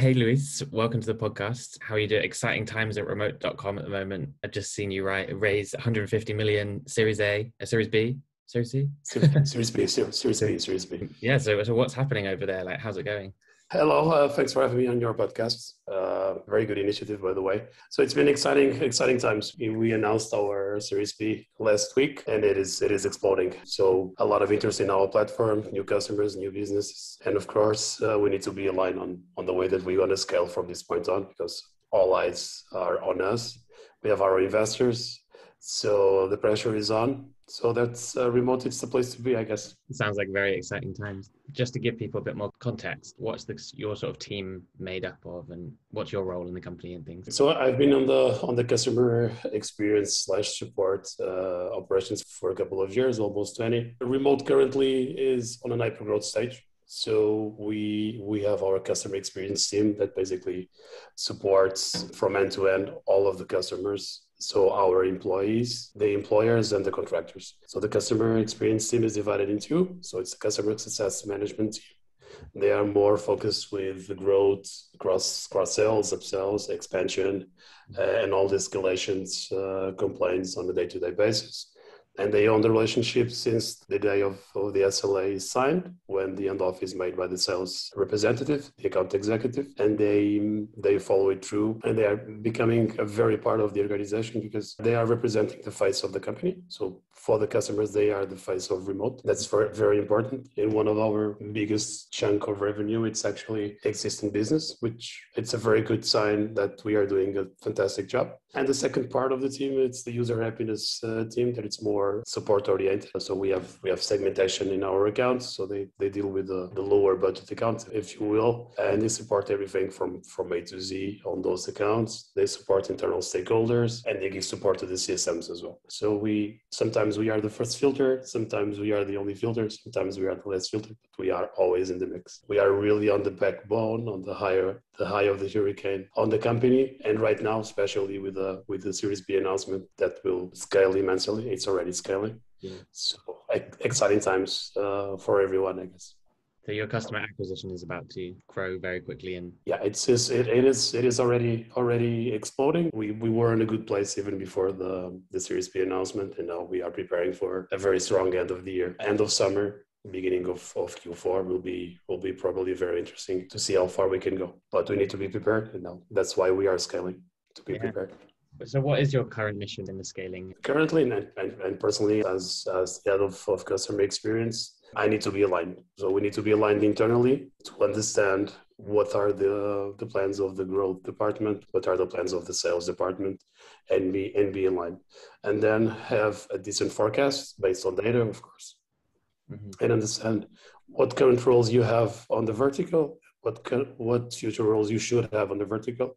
Hey, Luis, welcome to the podcast. How are you doing? Exciting times at remote.com at the moment. I've just seen you right, raise 150 million Series A, a uh, Series B, Series C? Series B, Series B, Series B. Yeah, so, so what's happening over there? Like, how's it going? Hello, uh, thanks for having me on your podcast. Uh, very good initiative, by the way. So it's been exciting, exciting times. We announced our Series B last week, and it is it is exploding. So a lot of interest in our platform, new customers, new businesses, and of course, uh, we need to be aligned on on the way that we want to scale from this point on, because all eyes are on us. We have our investors, so the pressure is on so that's uh, remote it's the place to be i guess. It sounds like very exciting times. Just to give people a bit more context what's the, your sort of team made up of and what's your role in the company and things? So i've been on the on the customer experience slash support uh, operations for a couple of years almost 20 remote currently is on an hyper growth stage. So we we have our customer experience team that basically supports from end to end all of the customers so our employees, the employers, and the contractors. So the customer experience team is divided in two. So it's the customer success management team. They are more focused with the growth, cross cross sales, upsells, expansion, uh, and all the escalations, uh, complaints on a day to day basis and they own the relationship since the day of, of, the SLA is signed, when the end off is made by the sales representative, the account executive, and they they follow it through, and they are becoming a very part of the organization because they are representing the face of the company. So for the customers, they are the face of remote. That's very, important. In one of our biggest chunk of revenue, it's actually existing business, which it's a very good sign that we are doing a fantastic job. And the second part of the team, it's the user happiness uh, team that it's more support oriented. So we have we have segmentation in our accounts. So they, they deal with the, the lower budget accounts, if you will, and they support everything from from A to Z on those accounts. They support internal stakeholders and they give support to the CSMs as well. So we sometimes we are the first filter, sometimes we are the only filter, sometimes we are the last filter, but we are always in the mix. We are really on the backbone, on the higher the high of the hurricane on the company. And right now, especially with the with the Series B announcement, that will scale immensely. It's already scaling. Yeah. So exciting times uh, for everyone, I guess. So your customer acquisition is about to grow very quickly, and yeah, it's just, it, it is it is already already exploding. We we were in a good place even before the the Series B announcement, and now we are preparing for a very strong end of the year, end of summer beginning of, of Q4 will be will be probably very interesting to see how far we can go. But we need to be prepared, and now that's why we are scaling to be yeah. prepared. So, what is your current mission in the scaling? Currently, and, and, and personally, as as head of, of customer experience, I need to be aligned. So we need to be aligned internally to understand what are the the plans of the growth department, what are the plans of the sales department, and be and be aligned, and then have a decent forecast based on data, of course mm-hmm. and understand what current roles you have on the vertical, what what future roles you should have on the vertical,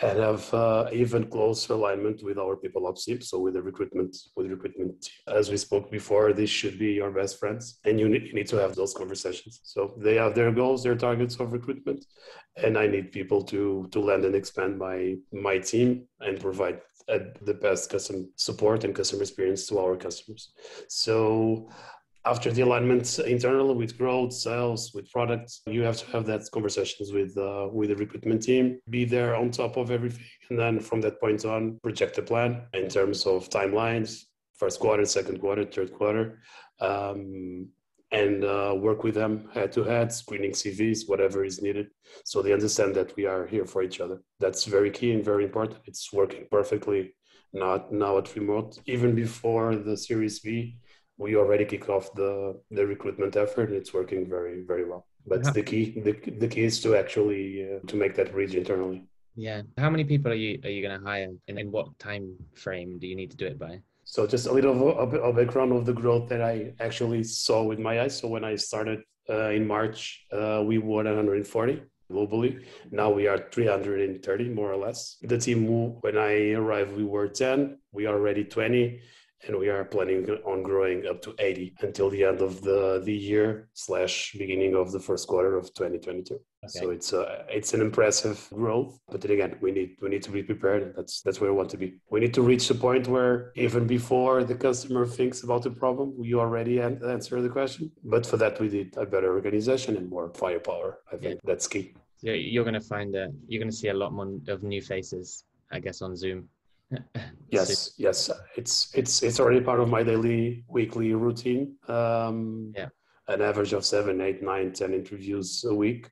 and have uh, even closer alignment with our people ops team. So with the recruitment, with recruitment, as we spoke before, this should be your best friends, and you need, you need to have those conversations. So they have their goals, their targets of recruitment, and I need people to to land and expand my my team and provide uh, the best customer support and customer experience to our customers. So after the alignment internally with growth, sales, with products, you have to have that conversations with uh, with the recruitment team, be there on top of everything, and then from that point on, project a plan in terms of timelines, first quarter, second quarter, third quarter, um, and uh, work with them head to head, screening CVs, whatever is needed, so they understand that we are here for each other. That's very key and very important. It's working perfectly. Not now at remote, even before the Series B we already kicked off the the recruitment effort it's working very very well but yeah. the key the, the key is to actually uh, to make that reach internally yeah how many people are you are you going to hire and in what time frame do you need to do it by so just a little of a, background of the growth that i actually saw with my eyes so when i started uh, in march uh, we were 140 globally. Now we are 330 more or less. The team, when I arrived, we were 10. We are already 20 and we are planning on growing up to 80 until the end of the, the year slash beginning of the first quarter of 2022 okay. so it's a, it's an impressive growth but then again we need we need to be prepared that's that's where we want to be we need to reach the point where even before the customer thinks about the problem we already answer the question but for that we need a better organization and more firepower i think yeah. that's key You're, you're going to find that you're going to see a lot more of new faces, I guess, on Zoom. yes, yes, it's it's it's already part of my daily, weekly routine. Um, yeah, an average of seven, eight, nine, ten interviews a week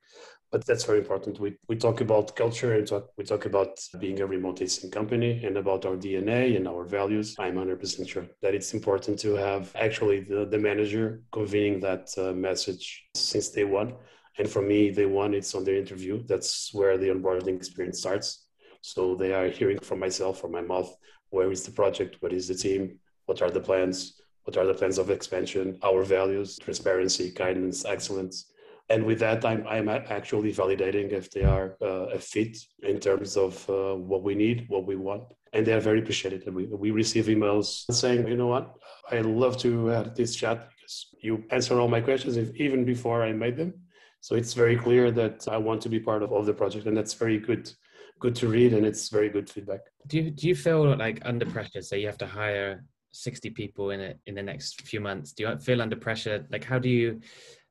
but that's very important. We, we talk about culture and talk, we talk about being a remote tasting company and about our DNA and our values. I'm 100% sure that it's important to have actually the, the manager convening that uh, message since day one. And for me, day one, it's on the interview. That's where the onboarding experience starts. So they are hearing from myself, from my mouth, where is the project? What is the team? What are the plans? What are the plans of expansion? Our values, transparency, kindness, excellence and with that i'm, I'm actually validating if they are uh, a fit in terms of uh, what we need what we want and they're very appreciated we, we receive emails saying you know what i love to have this chat because you answer all my questions if, even before i made them so it's very clear that i want to be part of, of the project and that's very good good to read and it's very good feedback. Do you, do you feel like under pressure? So you have to hire 60 people in it in the next few months. Do you feel under pressure? Like how do you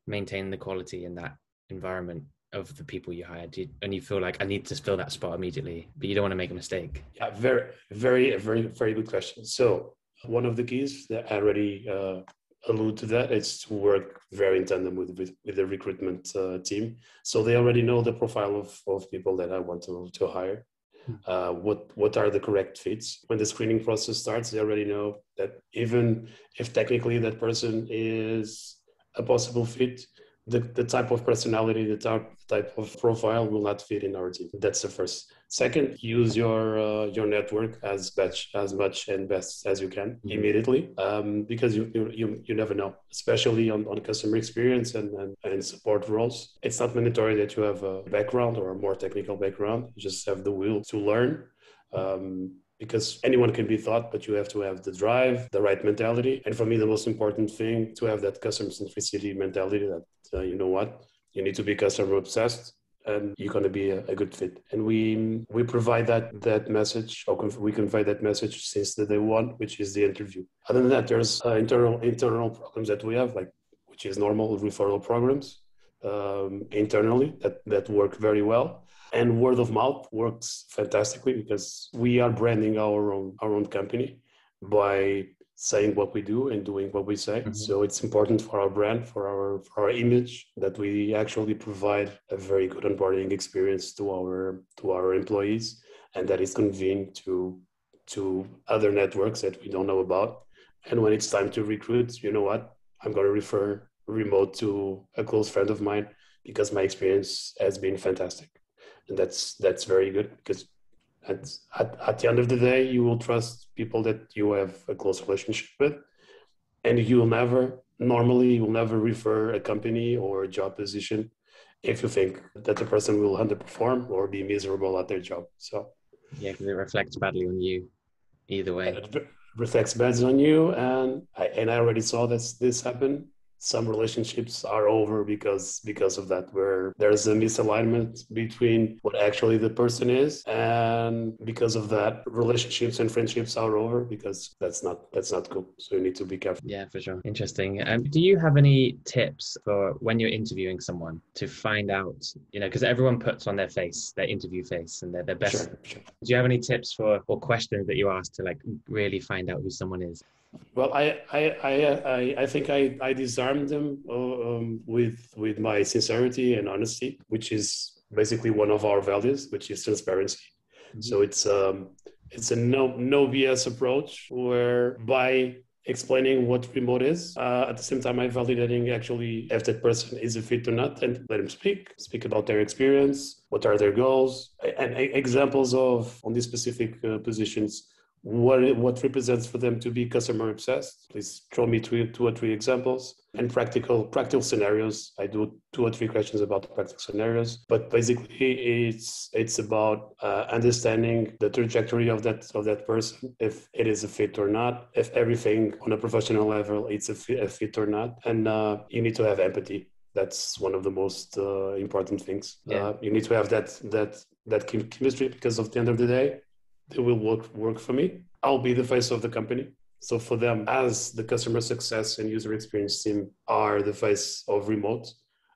maintain the quality in that environment of the people you hired you, and you feel like i need to fill that spot immediately but you don't want to make a mistake? Yeah very very very very good question. So one of the keys that i already uh, allude to that, it's to work very in tandem with, with, with the recruitment uh, team. So they already know the profile of, of people that i want to, to hire. Hmm. uh, what what are the correct fits? When the screening process starts they already know that even if technically that person is a possible fit, the, the type of personality, the type, type of profile will not fit in our team. That's the first. Second, use your uh, your network as much as much and best as you can mm-hmm. immediately, um, because you, you you never know, especially on, on customer experience and, and, and support roles. It's not mandatory that you have a background or a more technical background. You just have the will to learn. Um, because anyone can be thought, but you have to have the drive, the right mentality. And for me, the most important thing to have that customer centricity mentality that, uh, you know what, you need to be customer obsessed and you're going to be a, a, good fit. And we we provide that that message, or we convey that message since the day one, which is the interview. Other than that, there's uh, internal internal programs that we have, like which is normal referral programs um, internally that that work very well and word of mouth works fantastically because we are branding our own our own company by saying what we do and doing what we say. Mm-hmm. so it's important for our brand for our for our image that we actually provide a very good onboarding experience to our to our employees and that is convenient to to other networks that we don't know about. And when it's time to recruit you know what? I'm going to refer remote to a close friend of mine because my experience has been fantastic. And that's that's very good because at, at, at the end of the day you will trust people that you have a close relationship with. And you will never normally you will never refer a company or a job position if you think that the person will underperform or be miserable at their job. So yeah because it reflects badly on you either way. It reflects badly on you. And i and i already saw this this happen some relationships are over because because of that where there's a misalignment between what actually the person is and because of that relationships and friendships are over because that's not that's not cool. So you need to be careful. Yeah for sure. Interesting. Um, do you have any tips for when you're interviewing someone to find out you know because everyone puts on their face their interview face and their, their best sure, sure. do you have any tips for or questions that you ask to like really find out who someone is well, I I I I, think I I disarmed them uh, um, with with my sincerity and honesty, which is basically one of our values, which is transparency. Mm-hmm. So it's um it's a no no BS approach where by explaining what remote is. Uh, at the same time, I'm validating actually if that person is a fit or not and let them speak, speak about their experience, what are their goals, and, and examples of on these specific uh, positions what it, what represents for them to be customer obsessed. Please show me two, two or three examples and practical practical scenarios. I do two or three questions about the practical scenarios, but basically it's it's about uh, understanding the trajectory of that of that person, if it is a fit or not, if everything on a professional level it's a fit, a fit or not, and uh, you need to have empathy. That's one of the most uh, important things. Yeah. Uh, you need to have that that that chemistry because of the end of the day they will work work for me. I'll be the face of the company. So for them, as the customer success and user experience team are the face of remote,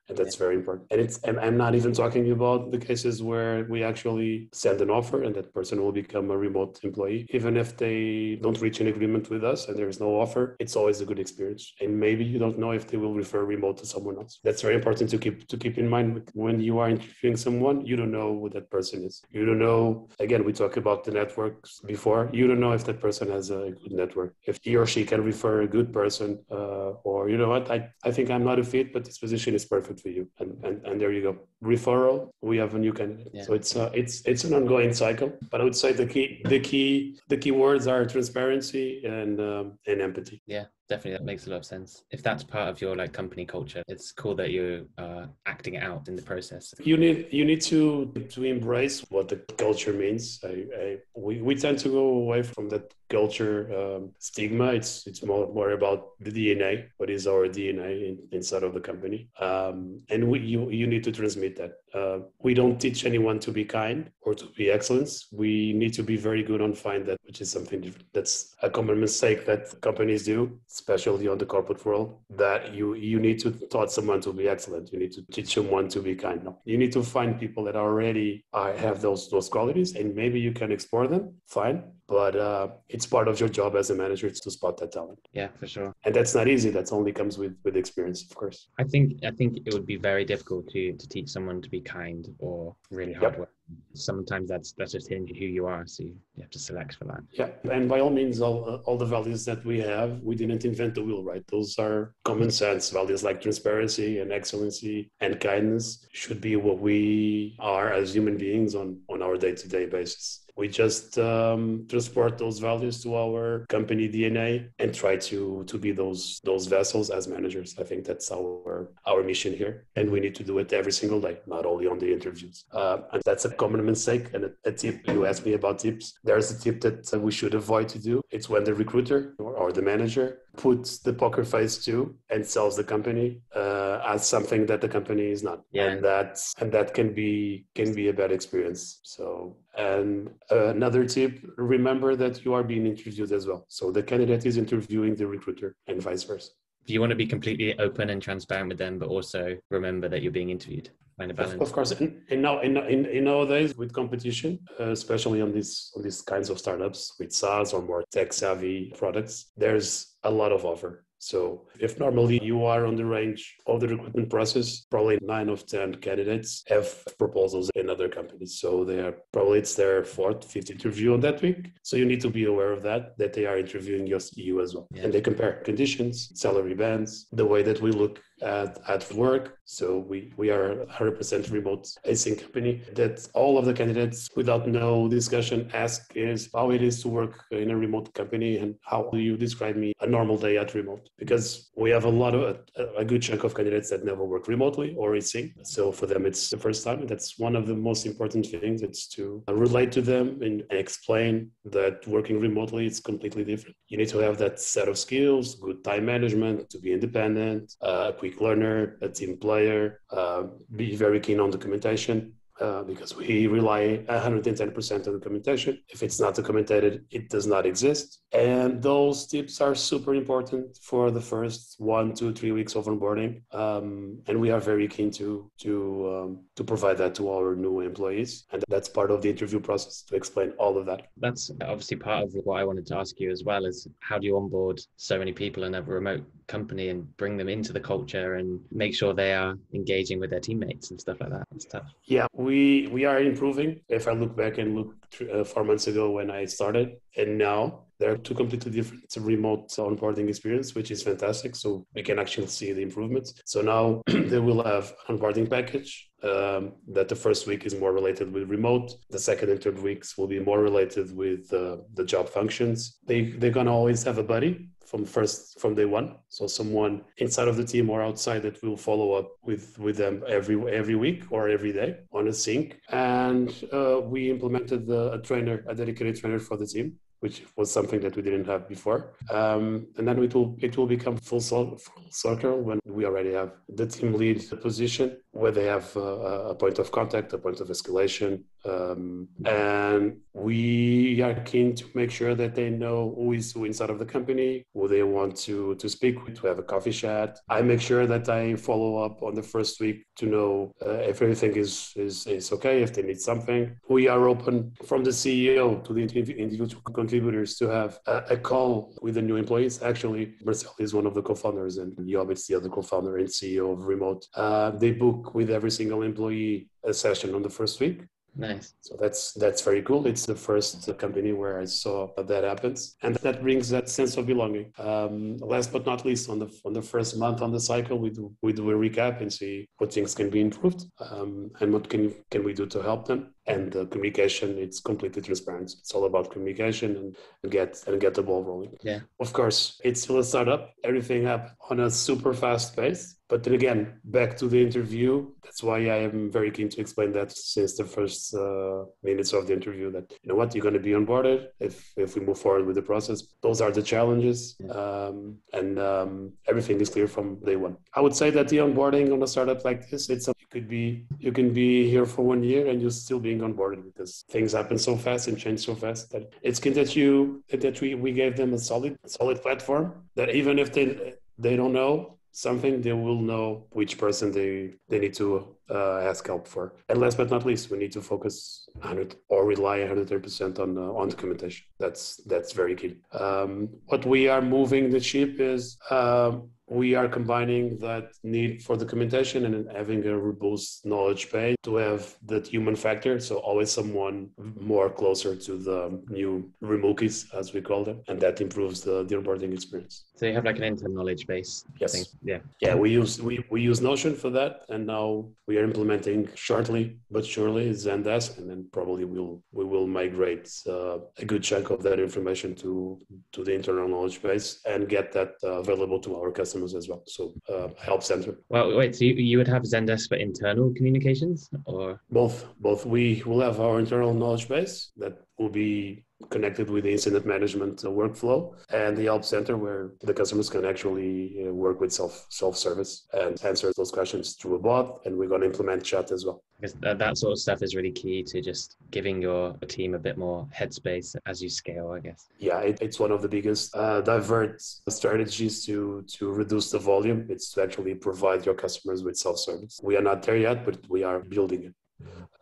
and that's very important. And it's I'm, I'm not even talking about the cases where we actually send an offer and that person will become a remote employee. Even if they don't reach an agreement with us and there is no offer, it's always a good experience. And maybe you don't know if they will refer remote to someone else. That's very important to keep to keep in mind when you are interviewing someone. You don't know who that person is. You don't know. Again, we talked about the networks before. You don't know if that person has a good network. If he or she can refer a good person, uh, or you know what, I, I think I'm not a fit, but this position is perfect for you. And and, and there you go. Referral. We have a new candidate. Yeah. So it's uh, it's it's an ongoing cycle. But I would say the key the key the key words are transparency and um, and empathy. Yeah definitely that makes a lot of sense if that's part of your like company culture it's cool that you're uh, acting it out in the process you need you need to to embrace what the culture means I, I we, we tend to go away from that culture um, stigma it's it's more more about the dna what is our dna in, inside of the company um, and we, you you need to transmit that uh, we don't teach anyone to be kind or to be excellence we need to be very good on find that which is something different that's a common mistake that companies do especially on the corporate world, that you you need to taught someone to be excellent. You need to teach someone to be kind. No, you need to find people that already have those those qualities, and maybe you can explore them. Fine, but uh, it's part of your job as a manager to spot that talent. Yeah, for sure. And that's not easy. That's only comes with with experience, of course. I think I think it would be very difficult to to teach someone to be kind or really hard yep. work. Sometimes that's that's just who you are so you, have to select for that. Yeah and by all means all all the values that we have we didn't invent the wheel right? Those are common sense values like transparency and excellency and kindness should be what we are as human beings on on our day-to-day basis we just um, transport those values to our company DNA and try to to be those those vessels as managers. I think that's our our mission here, and we need to do it every single day, not only on the interviews. Uh, and that's a common mistake. And a, a, tip you asked me about tips. There's a tip that we should avoid to do. It's when the recruiter or, or the manager puts the poker face to and sells the company uh, as something that the company is not. Yeah. And that's and that can be can be a bad experience. So and another tip, remember that you are being interviewed as well. So the candidate is interviewing the recruiter and vice versa. You want to be completely open and transparent with them, but also remember that you're being interviewed. Find a balance. Of, course, and, and now in, in, in, nowadays with competition, uh, especially on these on these kinds of startups with SaaS or more tech savvy products, there's a lot of offer. So if normally you are on the range of the recruitment process, probably nine of 10 candidates have proposals in other companies. So they are probably it's their fourth, fifth interview on that week. So you need to be aware of that, that they are interviewing you as well. Yeah. And they compare conditions, salary bands, the way that we look at, at work. So we, we are 100% remote async company that all of the candidates without no discussion ask is how it is to work in a remote company and how do you describe me a normal day at remote? Because we have a lot of a, a good chunk of candidates that never work remotely or async. So for them, it's the first time. That's one of the most important things. It's to relate to them and explain that working remotely is completely different. You need to have that set of skills, good time management, to be independent, a uh, quick learner, a team player, uh, be very keen on documentation, uh, because we rely 110% on the documentation. If it's not documented, it does not exist. And those tips are super important for the first one, two, three weeks of onboarding. Um, and we are very keen to to um, to provide that to our new employees, and that's part of the interview process to explain all of that. That's obviously part of what I wanted to ask you as well. Is how do you onboard so many people in a remote company and bring them into the culture and make sure they are engaging with their teammates and stuff like that? Tough. Yeah, we we are improving. If I look back and look uh, four months ago when I started, and now there are two completely different. Remote onboarding experience, which is fantastic. So we can actually see the improvements. So now they will have onboarding package um, that the first week is more related with remote. The second and third weeks will be more related with uh, the job functions. They they're gonna always have a buddy from first from day one. So someone inside of the team or outside that will follow up with with them every every week or every day on a sync. And uh, we implemented the, a trainer, a dedicated trainer for the team which was something that we didn't have before. Um, and then it will it will become full, full circle when we already have the team lead the position where they have a, a point of contact, a point of escalation, um, and we are keen to make sure that they know who is who inside of the company, who they want to to speak with, to have a coffee chat. I make sure that I follow up on the first week to know uh, if everything is, is is okay, if they need something. We are open from the CEO to the individual contributors to have a, a call with the new employees. Actually, Marcel is one of the co-founders, and Job is the other co-founder and CEO of Remote. Uh, they book with every single employee a session on the first week. Nice. So that's that's very cool. It's the first company where I saw that that happens, and that brings that sense of belonging. Um, last but not least, on the on the first month on the cycle, we do we do a recap and see what things can be improved um, and what can can we do to help them. And the communication it's completely transparent. It's all about communication and, and get and get the ball rolling. Yeah. Of course it's still a startup. Everything happened on a super fast pace but then again back to the interview that's why i am very keen to explain that since the first uh, minutes of the interview that you know what you're going to be onboarded if if we move forward with the process. Those are the challenges um, and um, everything is clear from day one. I would say that the onboarding on a startup like this it's a, it could be you can be here for one year and you're still be being onboarded because things happen so fast and change so fast that it's good that you that we, we gave them a solid solid platform that even if they they don't know something they will know which person they they need to uh, ask help for. And last but not least we need to focus 100 or rely 100% on uh, on documentation. That's that's very key. Um, what we are moving the ship is um, we are combining that need for documentation and having a robust knowledge base to have that human factor. So always someone more closer to the new remookies, as we call them, and that improves the, the onboarding experience. So you have like an internal knowledge base. Yes. Yeah. Yeah, we use we, we use Notion for that, and now we are implementing shortly but surely Zendesk, and then probably we'll we will migrate uh, a good chunk of that information to to the internal knowledge base and get that uh, available to our customers as well. So uh, help center. Well, wait. So you, you would have Zendesk for internal communications, or both? Both. We will have our internal knowledge base that will be connected with the incident management uh, workflow and the help center where the customers can actually uh, work with self self service and answer those questions through a bot and we're going to implement chat as well. Because that, that sort of stuff is really key to just giving your team a bit more headspace as you scale i guess. Yeah it, it's one of the biggest uh, divert strategies to to reduce the volume. It's to actually provide your customers with self service we are not there yet but we are building it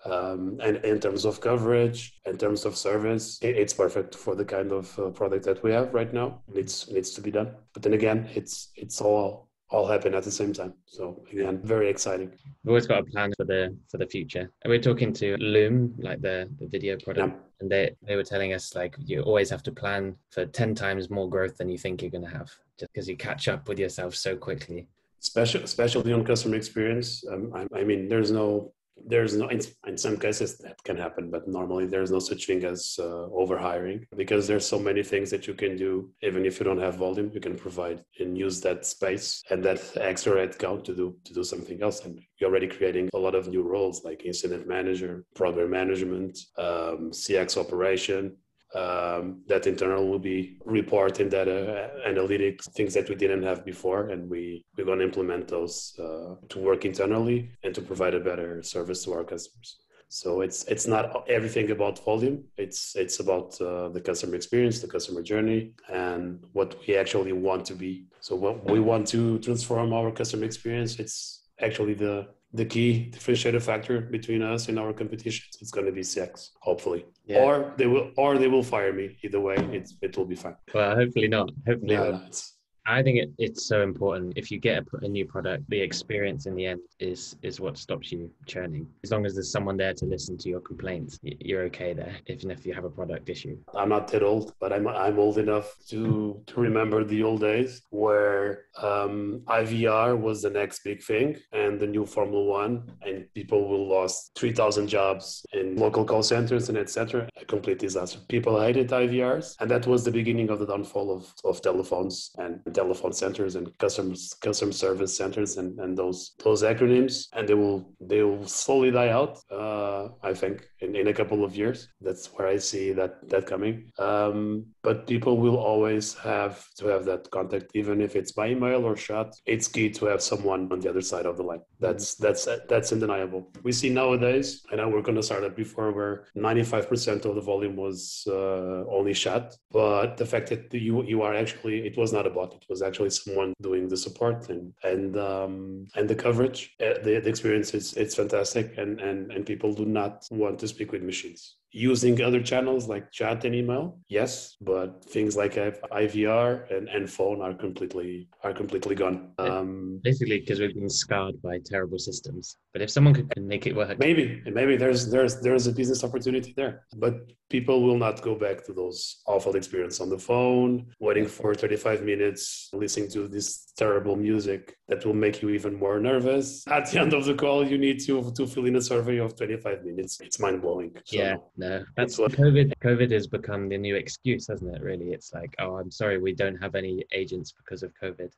um, and in terms of coverage, in terms of service, it, it's perfect for the kind of uh, product that we have right now. Needs needs to be done. But then again, it's it's all all happen at the same time. So again, very exciting. We've always got a plan for the for the future. And we're talking to Loom, like the, the video product, yeah. and they they were telling us like you always have to plan for ten times more growth than you think you're going to have, just because you catch up with yourself so quickly. Special, especially on customer experience. Um, I, I mean, there's no there's no in, in, some cases that can happen but normally there's no such thing as uh, over hiring because there's so many things that you can do. Even if you don't have volume you can provide and use that space and that extra headcount to do to do something else. And you're already creating a lot of new roles like incident manager program management um, cx operation um, that internal will be reporting data analytics things that we didn't have before and we we're going to implement those uh, to work internally and to provide a better service to our customers. So it's it's not everything about volume. It's it's about uh, the customer experience the customer journey and what we actually want to be. So what we want to transform our customer experience it's actually the the key differentiator factor between us and our competition it's going to be CX hopefully yeah. or they will or they will fire me either way it's it will be fine well hopefully not hopefully not. I think it, it's so important. If you get a, a, new product, the experience in the end is is what stops you churning. As long as there's someone there to listen to your complaints, you're okay there. Even if you have a product issue. I'm not that old, but I'm I'm old enough to to remember the old days where um, IVR was the next big thing and the new Formula One, and people will lost three thousand jobs in local call centers and etc. A complete disaster. People hated IVRs, and that was the beginning of the downfall of of telephones and telephone centers and customer customer service centers and, and those those acronyms and they will they will slowly die out uh, i think in, in a couple of years. That's where i see that that coming. Um, but people will always have to have that contact even if it's by email or chat. It's key to have someone on the other side of the line. That's that's that's undeniable. We see nowadays and i worked on a startup before where 95% of the volume was uh, only chat but the fact that you you are actually it was not a bot was actually someone doing the support and and um, and the coverage uh, the, the experience is it's fantastic. And and and people do not want to speak with machines using other channels like chat and email yes but things like ivr and, and phone are completely are completely gone. Um, basically because we've been scarred by terrible systems. But if someone could make it work. Maybe maybe there's there's there's a business opportunity there. But people will not go back to those awful experience on the phone waiting for 35 minutes listening to this terrible music that will make you even more nervous. At the end of the call you need to to fill in a survey of 25 minutes. It's mind-blowing. So, yeah no, that's what COVID. COVID has become the new excuse, hasn't it? Really, it's like, oh, I'm sorry, we don't have any agents because of COVID.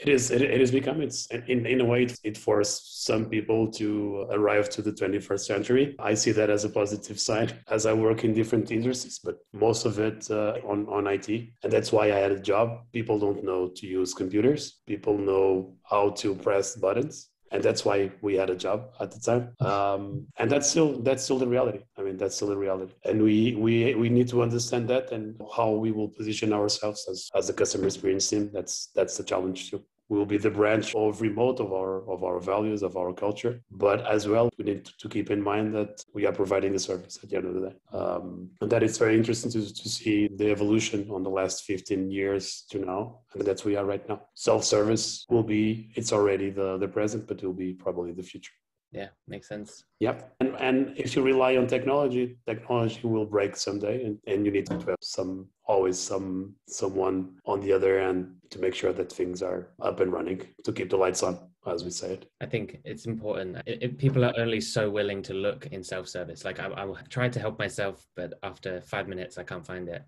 It is. It, it has become. It's in in a way it, it forced some people to arrive to the 21st century. I see that as a positive sign as I work in different industries, but most of it uh, on on IT, and that's why I had a job. People don't know to use computers. People know how to press buttons and that's why we had a job at the time. Um, and that's still that's still the reality. I mean that's still the reality. And we we we need to understand that and how we will position ourselves as as a customer experience team. That's that's the challenge too will be the branch of remote of our of our values of our culture. But as well we need to keep in mind that we are providing the service at the end of the day. Um, and that it's very interesting to, to see the evolution on the last 15 years to now and that's where we are right now. Self-service will be it's already the the present but it will be probably the future yeah makes sense. Yep. And, and if you rely on technology technology will break someday and, and you need to have some always some someone on the other end to make sure that things are up and running to keep the lights on as we say it i think it's important. If people are only so willing to look in self-service. Like I, I try to help myself but after five minutes i can't find it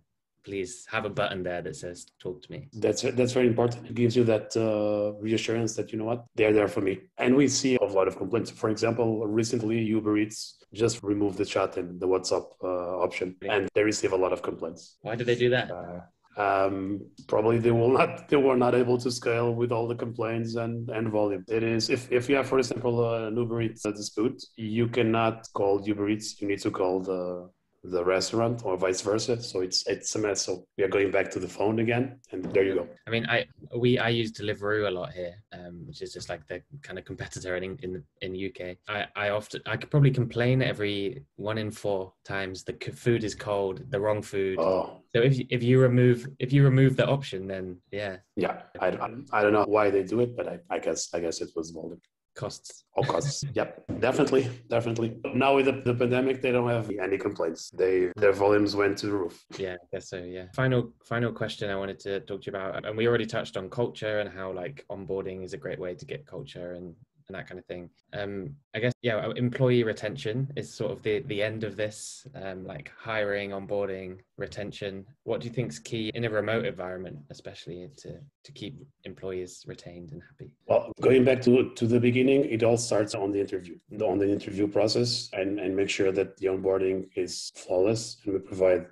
please have a button there that says talk to me. That's that's very important. It gives you that uh, reassurance that you know what they're there for me. And we see a lot of complaints. For example recently uber eats just removed the chat and the whatsapp uh, option. And they receive a lot of complaints. Why did they do that? Uh, um, probably they will not they were not able to scale with all the complaints and and volume. It is if, if you have for example an uber eats dispute you cannot call uber eats. You need to call the the restaurant or vice versa. So it's it's a mess. So we are going back to the phone again, and there you go. I mean, I we I use Deliveroo a lot here, um, which is just like the kind of competitor in in in the UK. I I often I could probably complain every one in four times the food is cold, the wrong food. Oh. So if you, if you remove if you remove the option, then yeah. Yeah, I, I don't know why they do it, but I, I guess I guess it was volume costs. All costs. yep, definitely, definitely. Now with the, the pandemic, they don't have any complaints. They their volumes went to the roof. Yeah, I guess so. Yeah. Final final question I wanted to talk to you about, and we already touched on culture and how like onboarding is a great way to get culture and and that kind of thing. Um, I guess yeah, uh, employee retention is sort of the the end of this, um, like hiring, onboarding, retention. What do you think is key in a remote environment, especially to to keep employees retained and happy? Well, going back to to the beginning, it all starts on the interview, on the interview process, and and make sure that the onboarding is flawless, and we provide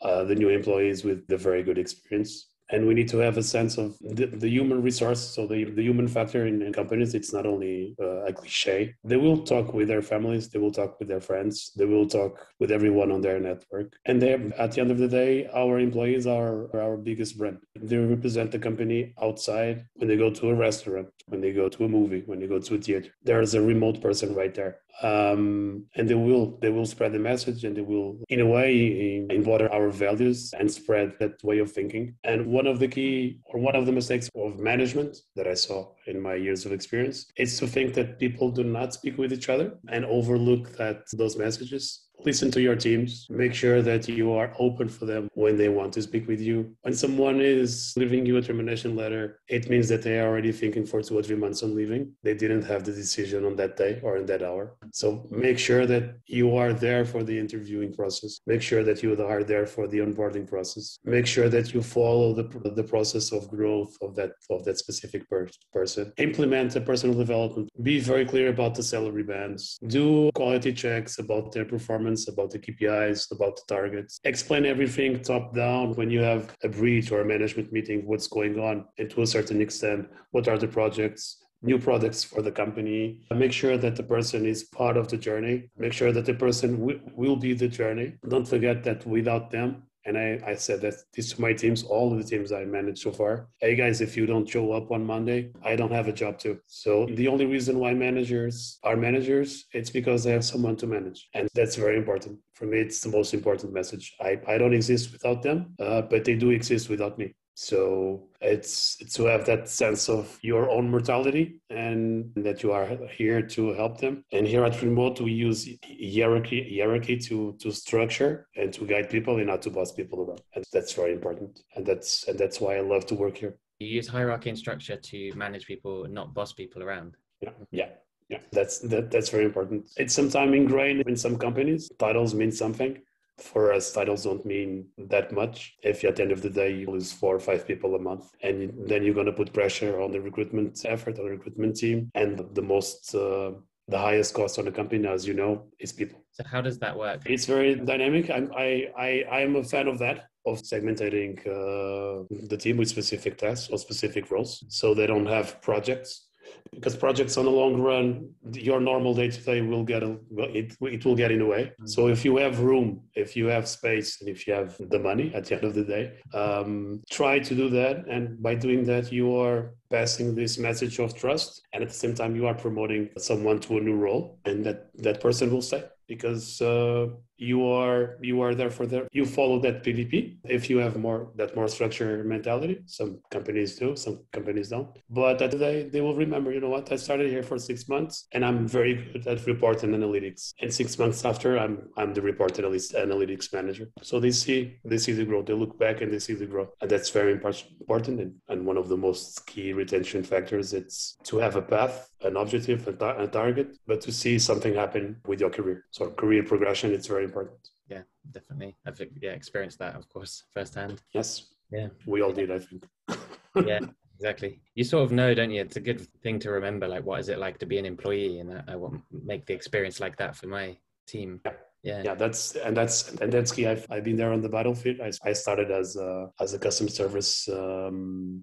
uh, the new employees with the very good experience and we need to have a sense of the, the human resource. So the, the human factor in, in companies it's not only uh, a cliche. They will talk with their families. They will talk with their friends. They will talk with everyone on their network. And they at the end of the day our employees are, are our biggest brand. They represent the company outside. When they go to a restaurant when they go to a movie when they go to a theater there's a remote person right there um, and they will they will spread the message and they will in a way embody our values and spread that way of thinking. And one of the key or one of the mistakes of management that i saw in my years of experience is to think that people do not speak with each other and overlook that those messages listen to your teams. Make sure that you are open for them when they want to speak with you. When someone is leaving you a termination letter, it means that they are already thinking for two or three months on leaving. They didn't have the decision on that day or in that hour. So make sure that you are there for the interviewing process. Make sure that you are there for the onboarding process. Make sure that you follow the, the process of growth of that of that specific per- person. Implement a personal development. Be very clear about the salary bands. Do quality checks about their performance, about the KPIs, about the targets. Explain everything top down when you have a brief or a management meeting, what's going on, and to a certain extent, what are the projects, new products for the company. Make sure that the person is part of the journey. Make sure that the person w- will be the journey. Don't forget that without them, and I, I said that this to my teams, all of the teams I managed so far. Hey guys, if you don't show up on Monday, I don't have a job too. So the only reason why managers are managers, it's because they have someone to manage. And that's very important. For me, it's the most important message. I, I don't exist without them, uh, but they do exist without me. So it's, it's to have that sense of your own mortality and that you are here to help them. And here at Remote, we use hierarchy hierarchy to to structure and to guide people and not to boss people around. And that's very important. And that's and that's why I love to work here. You use hierarchy and structure to manage people, not boss people around. Yeah, yeah. Yeah, that's that, that's very important. It's sometimes ingrained in some companies. Titles mean something, for us titles don't mean that much. If at the end of the day you lose four or five people a month and then you're going to put pressure on the recruitment effort on the recruitment team and the most uh, the highest cost on the company as you know is people. So how does that work? It's very dynamic. I'm i i i'm a fan of that of segmenting uh, the team with specific tasks or specific roles so they don't have projects because projects on the long run your normal day to day will get a, it, it will get in the way. So if you have room if you have space and if you have the money at the end of the day um, try to do that. And by doing that you are passing this message of trust. And at the same time you are promoting someone to a new role. And that that person will stay because uh, you are you are there for there you follow that pvp if you have more that more structure mentality. Some companies do some companies don't. But at the day they will remember you know what? I started here for six months and i'm very good at report and analytics. And six months after i'm i'm the report analyst analytics manager. So they see they see the growth. They look back and they see the growth. And that's very important and, and one of the most key retention factors. It's to have a path an objective a, tar- a target but to see something happen with your career so career progression it's very important. Yeah, definitely. I've yeah experienced that, of course, firsthand. Yes. Yeah. We all did, I think. yeah, exactly. You sort of know, don't you? It's a good thing to remember. Like, what is it like to be an employee? And I, I want make the experience like that for my team. Yeah. Yeah. yeah, that's and that's and that's key. I've, I've been there on the battlefield. I, I started as a, as a custom service um,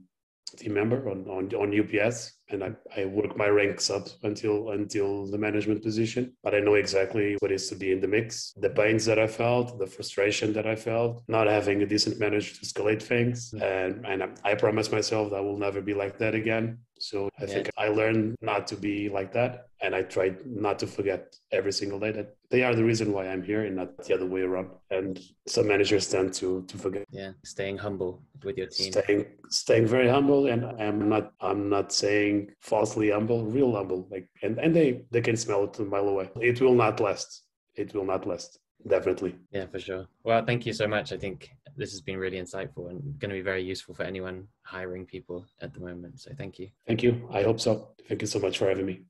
team member on, on, on UPS and I, I work my ranks up until until the management position. But I know exactly what is to be in the mix, the pains that I felt, the frustration that I felt, not having a decent manager to escalate things. And and I, I promise myself that I will never be like that again. So I yeah. think I learned not to be like that. And I tried not to forget every single day that they are the reason why I'm here and not the other way around. And some managers tend to to forget. Yeah, staying humble with your team. Staying staying very humble and I'm not I'm not saying falsely humble, real humble. Like and, and they, they can smell it a mile away. It will not last. It will not last. Definitely. Yeah, for sure. Well, thank you so much. I think this has been really insightful and going to be very useful for anyone hiring people at the moment. So thank you. Thank you. I hope so. Thank you so much for having me.